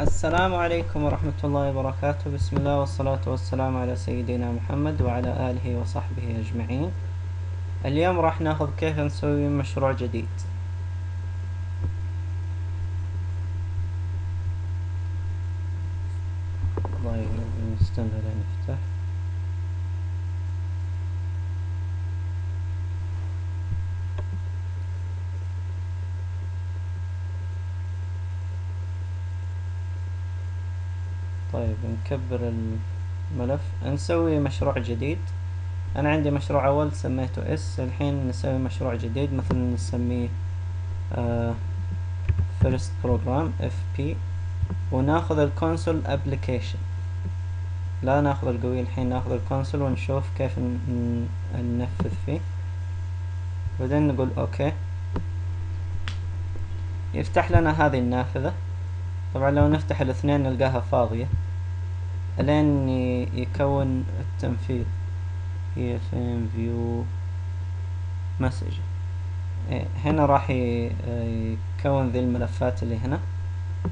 السلام عليكم ورحمة الله وبركاته. بسم الله والصلاة والسلام على سيدنا محمد وعلى آله وصحبه أجمعين. اليوم راح ناخذ كيف نسوي مشروع جديد. طيب نستنى لين طيب نكبر الملف. نسوي مشروع جديد. أنا عندي مشروع أول سميته إس. الحين نسوي مشروع جديد مثلا نسميه آه first program FP وناخذ ال console application. لا ناخذ ال GUI الحين ناخذ ال console ونشوف كيف ننفذ فيه. بعدين نقول okay. يفتح لنا هذه النافذة. طبعا لو نفتح الاثنين نلقاها فاضية. الين يكون التنفيذ. هي فين view message هنا راح يكون ذي الملفات اللي هنا.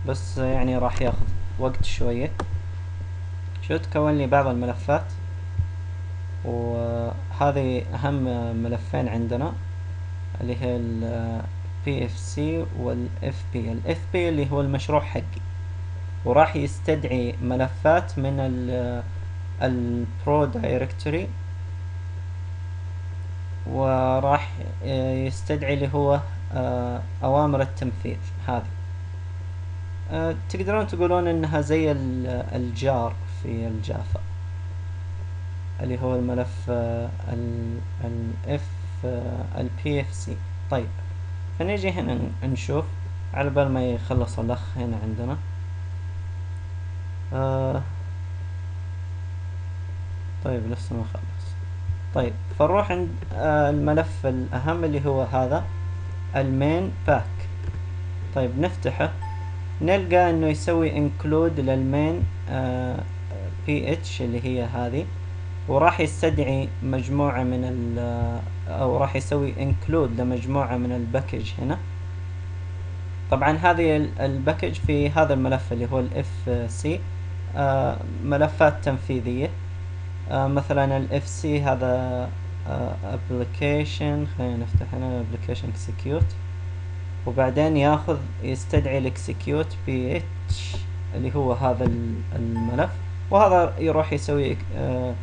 بس يعني راح ياخذ وقت شوية. شو تكون لي بعض الملفات؟ وهذه أهم ملفين عندنا اللي هي ال PFC وال FP ال FP اللي هو المشروع حقي. وراح يستدعي ملفات من ال البرو directory وراح يستدعي اللي هو أوامر التنفيذ هذه. تقدرون تقولون إنها زي ال jar في ال Java اللي هو الملف ال ال F ال PFC طيب فنيجي هنا نشوف على بال ما يخلص الأخ هنا عندنا. آه. طيب لسه ما خلص. طيب فنروح عند آه الملف الأهم اللي هو هذا ال main pack. طيب نفتحه. نلقى إنه يسوي include لل main آه PH اللي هي هذه وراح يستدعي مجموعة من ال أو راح يسوي include لمجموعة من ال package هنا. طبعا هذه ال package في هذا الملف اللي هو ال FC آه ملفات تنفيذية. آه مثلا ال FC هذا application خلينا نفتح هنا ال application execute وبعدين ياخذ يستدعي ال execute PH اللي هو هذا الملف. وهذا يروح يسوي آه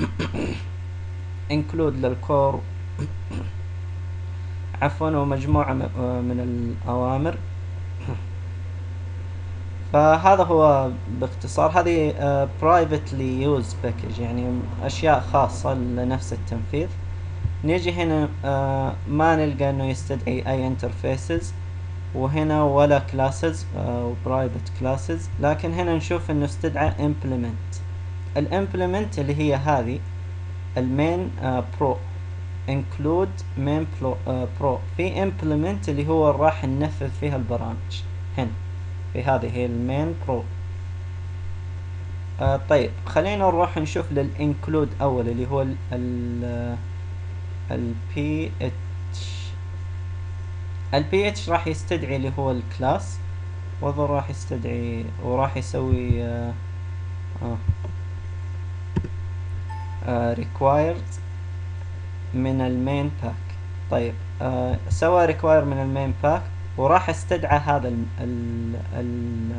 include لل core عفوا ومجموعة من الأوامر. فهذا هو باختصار. هذه privately used package يعني أشياء خاصة لنفس التنفيذ. نيجي هنا uh, ما نلقى إنه يستدعي أي interfaces وهنا ولا classes أو private classes لكن هنا نشوف إنه استدعى implement. ال implement اللي هي هذه ال main pro include main pro في implement اللي هو راح ننفذ فيها البرامج. هنا. في هذه ال main pro آه طيب خلينا نروح نشوف لل include أول اللي هو ال ال بي اتش ال بي اتش راح يستدعي اللي هو ال class وهذا راح يستدعي وراح يسوي آه آه Uh, required من ال main pack طيب uh, سوى require من ال main pack وراح استدعى هذا ال ال ال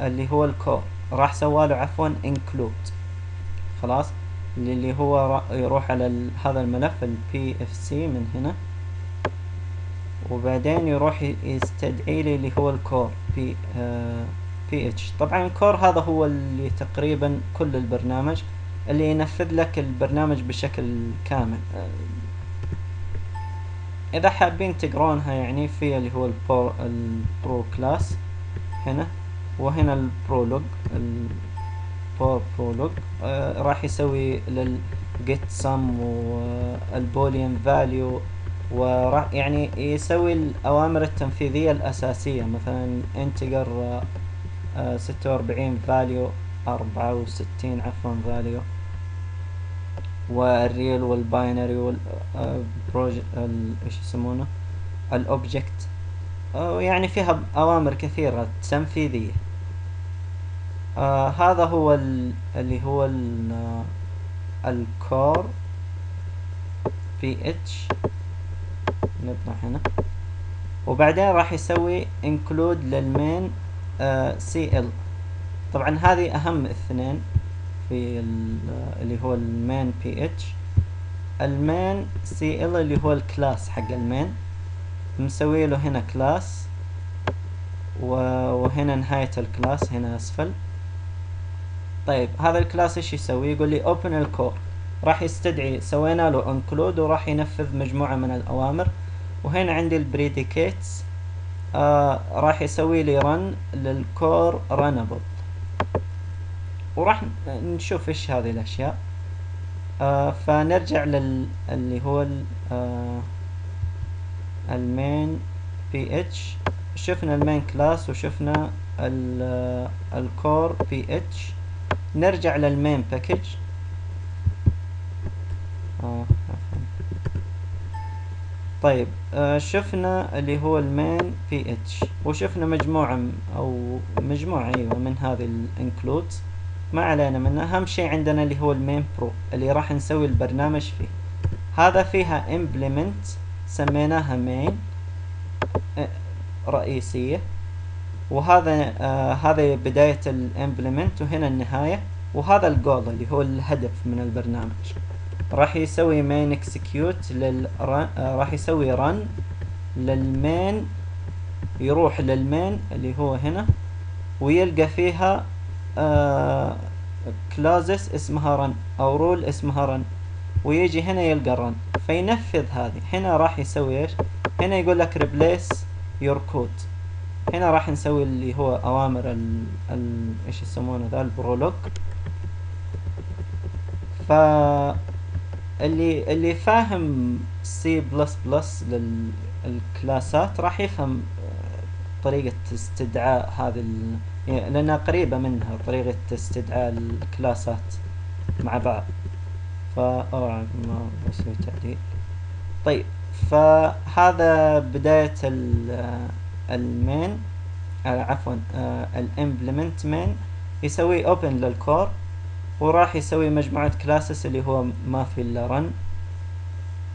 اللي هو ال core. راح سواله عفوا include. خلاص؟ اللي هو يروح على هذا الملف ال pfc من هنا. وبعدين يروح يستدعي لي اللي هو ال core ph طبعا ال core هذا هو اللي تقريبا كل البرنامج اللي ينفذ لك البرنامج بشكل كامل. إذا حابين تقرونها يعني في اللي هو ال pro, ال pro class هنا وهنا ال Prolog ال pro Prolog. آه راح يسوي لل get some وال boolean value وراح يعني يسوي الأوامر التنفيذية الأساسية. مثلا integer ستة وأربعين value أربعة وستين عفوا value وال real وال binary والبروج إيش يسمونه؟ ال object يعني فيها أوامر كثيرة تنفيذية آه هذا هو اللي هو ال core ph نطلع هنا. وبعدين راح يسوي include لل main cl طبعا هذه أهم اثنين في اللي هو ال main ph ال main cl اللي هو ال class حق ال main مسوي له هنا class. وهنا نهاية ال class هنا أسفل. طيب هذا ال class إيش يسوي؟ يقول لي open ال core راح يستدعي سوينا له include وراح ينفذ مجموعة من الأوامر. وهنا عندي ال predicates آه راح يسوي لي run لل core runnable وراح نشوف إيش هذه الأشياء. آه فنرجع لل اللي هو آه ال main ph شفنا ال main class وشفنا ال core ph نرجع لل main package آه طيب آه شفنا اللي هو ال main ph وشفنا مجموعة أو مجموعة أيوه من هذه ال includes ما علينا منها أهم شيء عندنا اللي هو ال main pro اللي راح نسوي البرنامج فيه. هذا فيها implement سميناها main آه، رئيسية. وهذا آه هذا بداية ال implement وهنا النهاية. وهذا الجول اللي هو الهدف من البرنامج. راح يسوي execute لل آه راح يسوي run لل main يروح لل main اللي هو هنا. ويلقى فيها classes اسمها run أو rule اسمها run ويجي هنا يلقى ال run فينفذ هذه. هنا راح يسوي إيش؟ هنا يقول لك replace your code. هنا راح نسوي اللي هو أوامر ال. إيش يسمونه ذا؟ ال Prolog. ف اللي اللي فاهم سي بلس بلس للكلاسات راح يفهم آه، طريقة استدعاء هذه لأنها قريبة منها طريقة استدعاء ال classات مع بعض. فا ما بسوي تعديل طيب فهذا بداية ال main آه عفوا آه ال implement main يسوي open لل core وراح يسوي مجموعة classes اللي هو ما في إلا run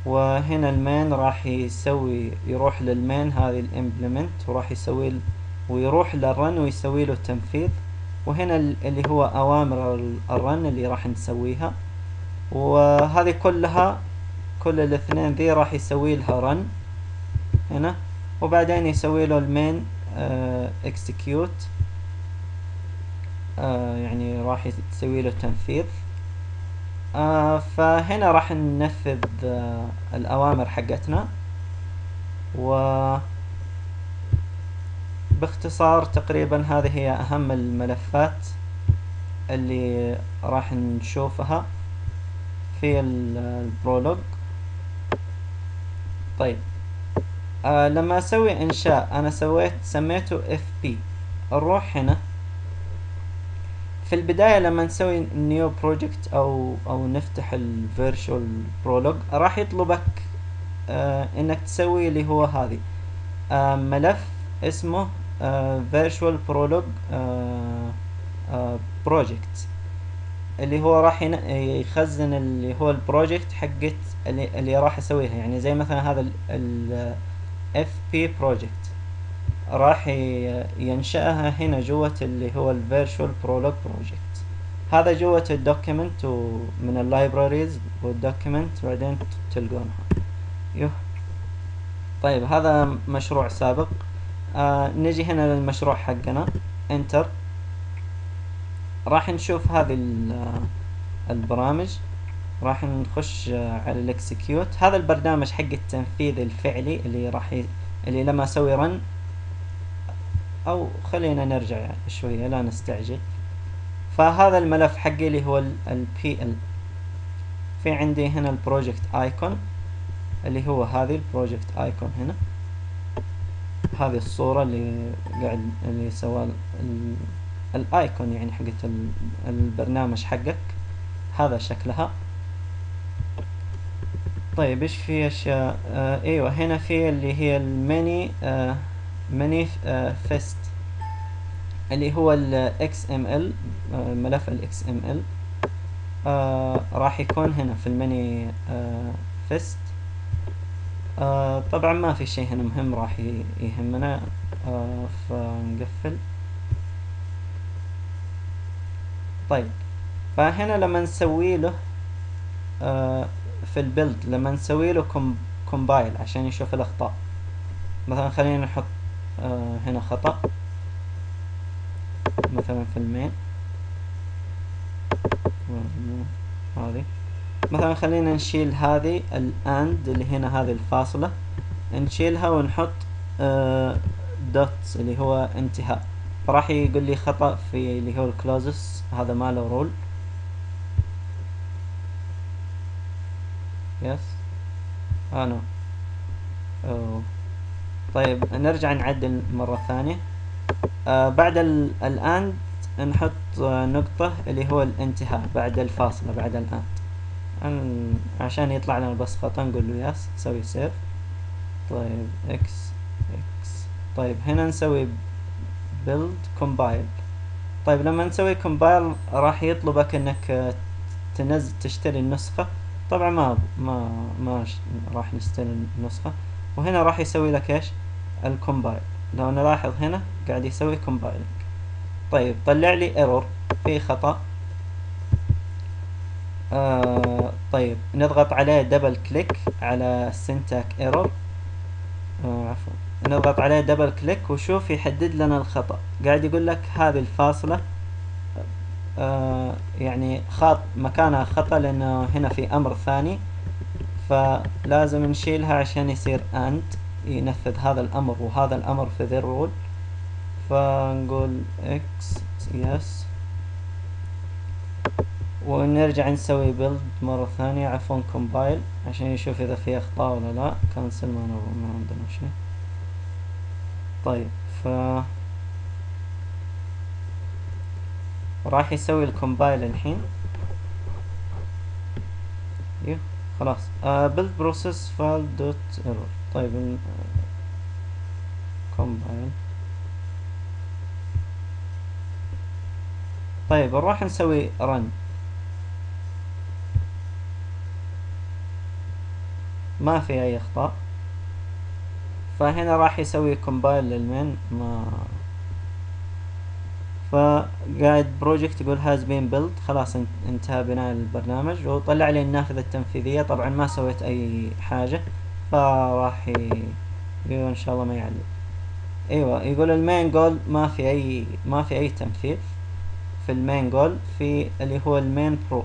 وهنا ال main راح يسوي يروح لل main هذه ال implement وراح يسوي ويروح لل run ويسوي له تنفيذ. وهنا اللي هو أوامر ال run اللي راح نسويها. وهذه كلها كل الاثنين ذي راح يسوي لها run هنا. وبعدين يسوي له ال main execute آه يعني راح تسوي له تنفيذ. آه فهنا راح ننفذ آه الأوامر حقتنا. و باختصار تقريبا هذه هي أهم الملفات اللي راح نشوفها في ال Prolog. طيب. آه لما أسوي إنشاء أنا سويت سميته FP نروح هنا. في البداية لما نسوي new project أو أو نفتح ال Visual Prolog راح يطلبك آه إنك تسوي اللي هو هذه. آه ملف اسمه Visual Prolog project اللي هو راح يخزن اللي هو ال project حقت اللي, راح اسويها يعني زي مثلا هذا ال VP project راح ينشأها هنا جوة اللي هو ال Visual Prolog project هذا جوة ال document ومن ال libraries وال document بعدين تلقونها. يوه. طيب هذا مشروع سابق. آه نجي هنا للمشروع حقنا. enter راح نشوف هذه البرامج. راح نخش على ال execute هذا البرنامج حق التنفيذ الفعلي اللي راح ي... اللي لما أسوي run أو خلينا نرجع شوية لا نستعجل. فهذا الملف حقي اللي هو ال PL في عندي هنا ال project icon اللي هو هذه ال project icon هنا. هذه الصورة اللي قاعد اللي سوى ال icon يعني حقت البرنامج حقك. هذا شكلها. طيب إيش في أشياء؟ آه إيوه هنا في اللي هي ال mani آه manifest اللي هو ال XML آه، ملف ال XML آه راح يكون هنا في ال mani آه fest. آه طبعا ما في شيء هنا مهم راح يهمنا. آه فنقفل. طيب فهنا لما نسوي له آه في ال build لما نسوي له compile عشان يشوف الأخطاء. مثلا خلينا نحط آه هنا خطأ. مثلا في ال main. هذه. مثلا خلينا نشيل هذه ال and اللي هنا هذه الفاصلة نشيلها ونحط آه dot اللي هو انتهاء. فراح يقول لي خطأ في اللي هو ال clauses هذا ما له rule yes آه no أوه. طيب نرجع نعدل مرة ثانية. آه بعد الآن نحط آه نقطة اللي هو الانتهاء بعد الفاصلة بعد الآن عشان يطلع لنا بس خطأ نقول له yes نسوي save. طيب X X طيب هنا نسوي build compile. طيب لما نسوي compile راح يطلبك انك تنزل تشتري النسخة. طبعا ما ما ما راح نشتري النسخة. وهنا راح يسوي لك إيش؟ ال compile لو نلاحظ هنا قاعد يسوي compiling طيب طلع لي error في خطأ. آه طيب نضغط عليه double click على ال syntax error آه عفوا. نضغط عليه double click وشوف يحدد لنا الخطأ. قاعد يقول لك هذه الفاصلة آه يعني حاط مكانها خطأ لأنه هنا في أمر ثاني فلازم نشيلها عشان يصير AND ينفذ هذا الأمر وهذا الأمر في ذي ال rule فنقول X yes. ونرجع نسوي build مرة ثانية عفوا compile عشان يشوف إذا في أخطاء ولا لا. cancel ما, ما عندنا شيء. طيب ف راح يسوي ال compile الحين. يو خلاص. build process file dot error. طيب compile طيب نروح نسوي run. ما في أي أخطاء. فهنا راح يسوي compile لل main ما. فقاعد project يقول has been build خلاص انتهى بناء البرنامج. وطلع لي النافذة التنفيذية. طبعا ما سويت أي حاجة. فراح يقول إن شاء الله ما يعلق. إيوه يقول ال main goal ما في اي ما في أي تنفيذ في ال main goal في اللي هو ال main pro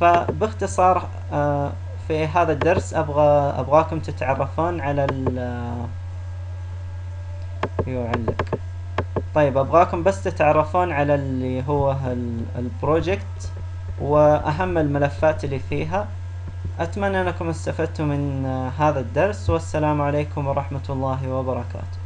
فباختصار آه في هذا الدرس أبغى أبغاكم تتعرفون على ال يعلق طيب أبغاكم بس تتعرفون على اللي هو ال project وأهم الملفات اللي فيها. أتمنى أنكم استفدتم من هذا الدرس والسلام عليكم ورحمة الله وبركاته.